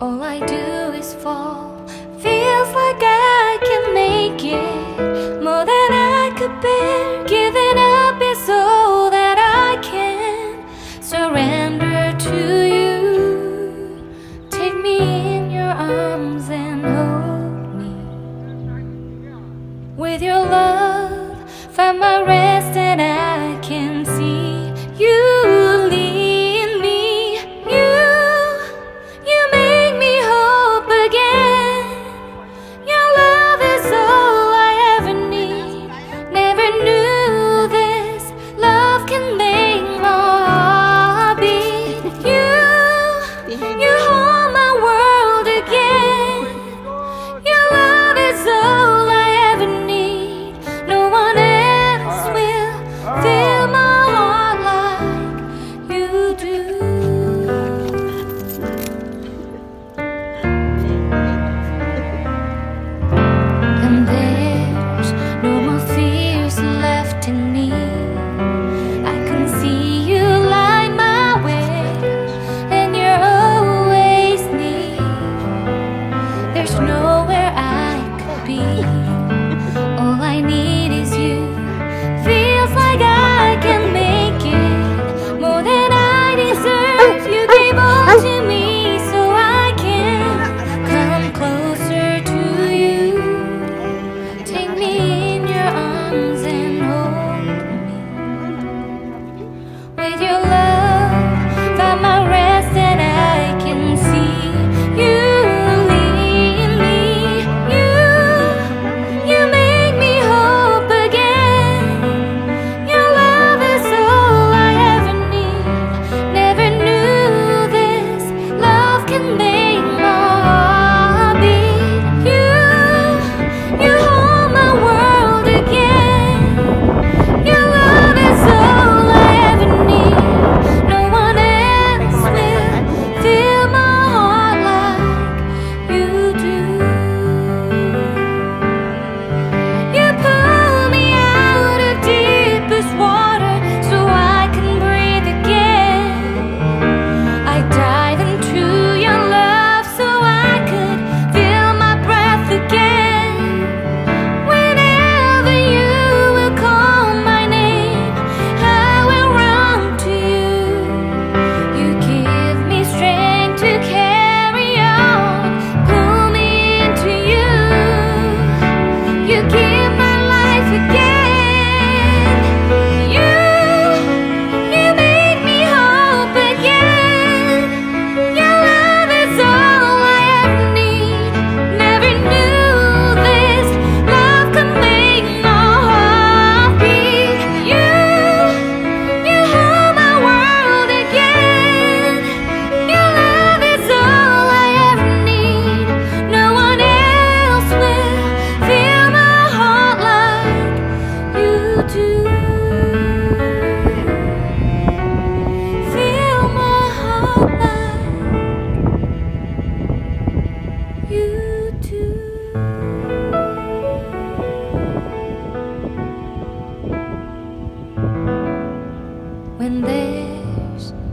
All I do is fall. Feels like I can make it more than I could bear.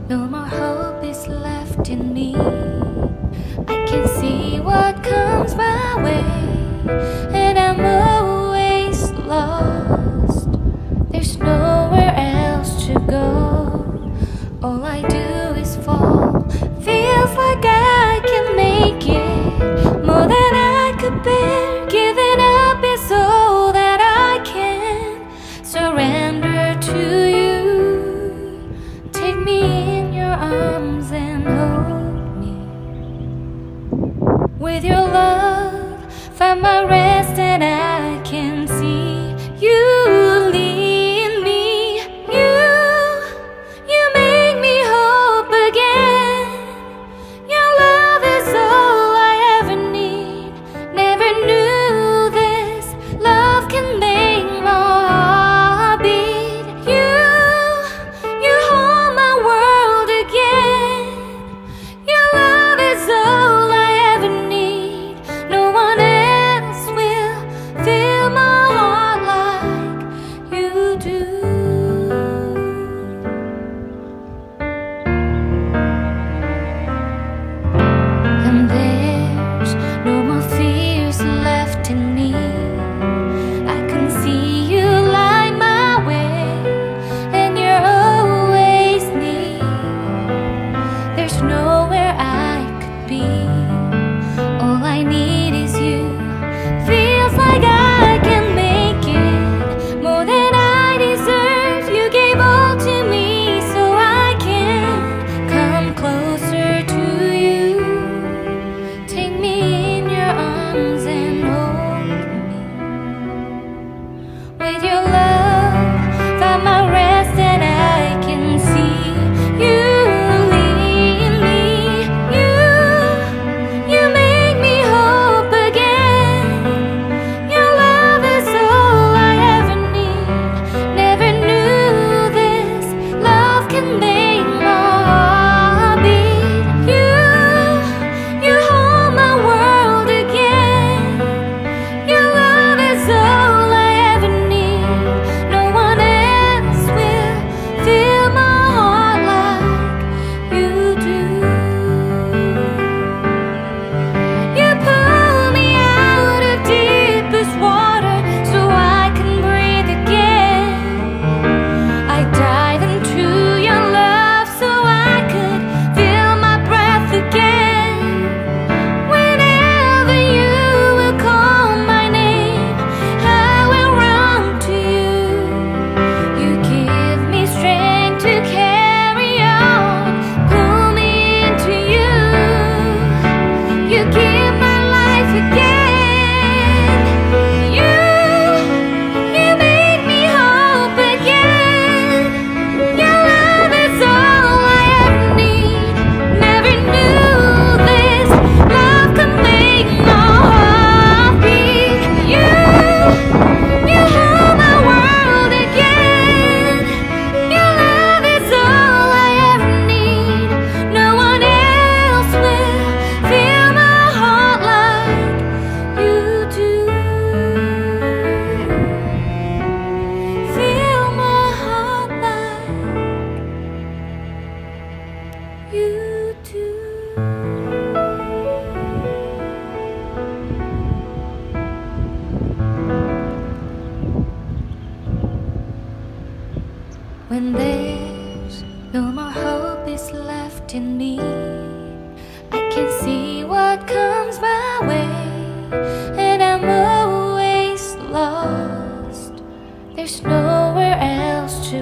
No more hope is left in me. I can see what comes my way.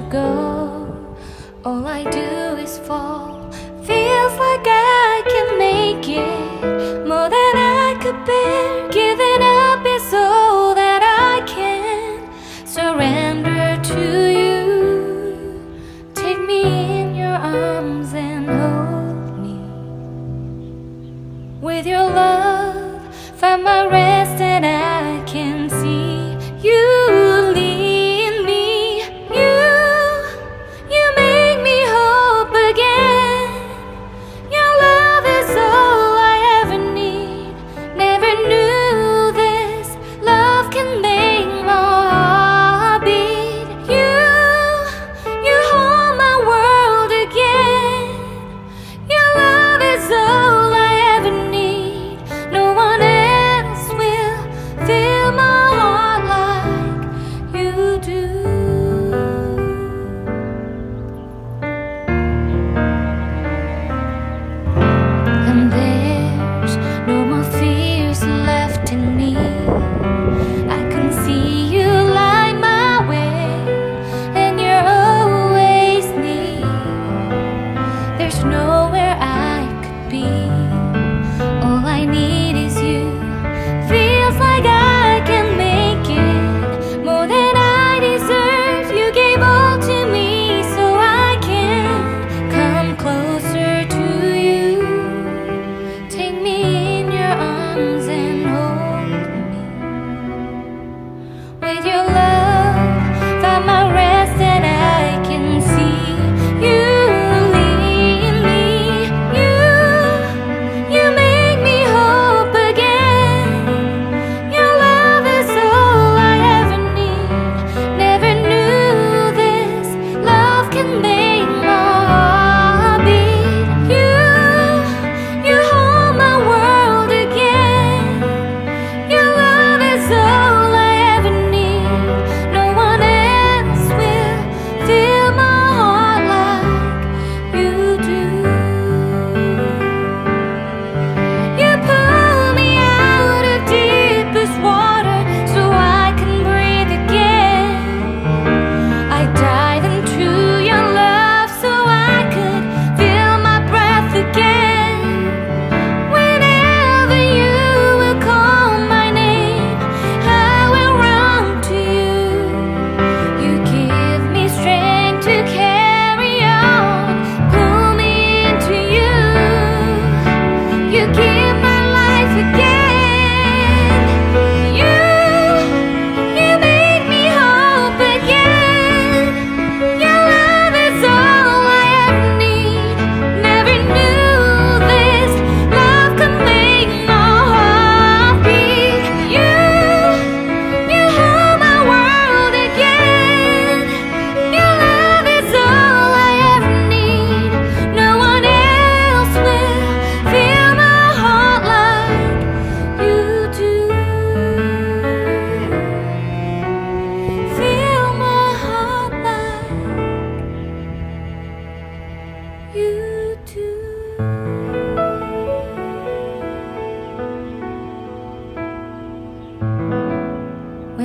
go. All I do is fall. Feels like I can make it more than I could bear. Giving up is all that I can surrender to you. Take me in your arms and hold me with your love. Find my rest and I can.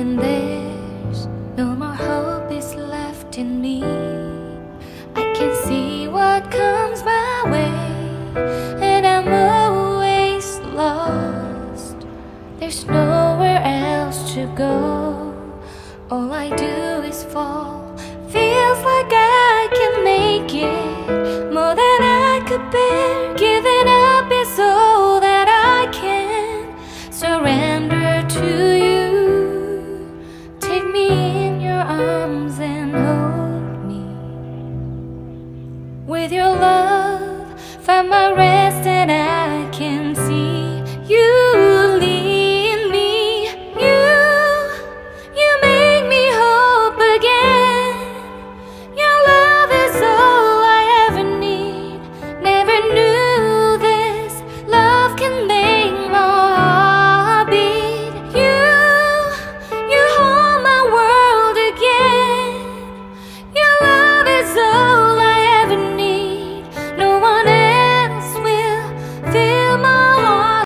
when there's no more hope is left in me. I can see what comes my way And I'm always lost. There's nowhere else to go. All I do is fall. Feels like I can make it More than I could bear.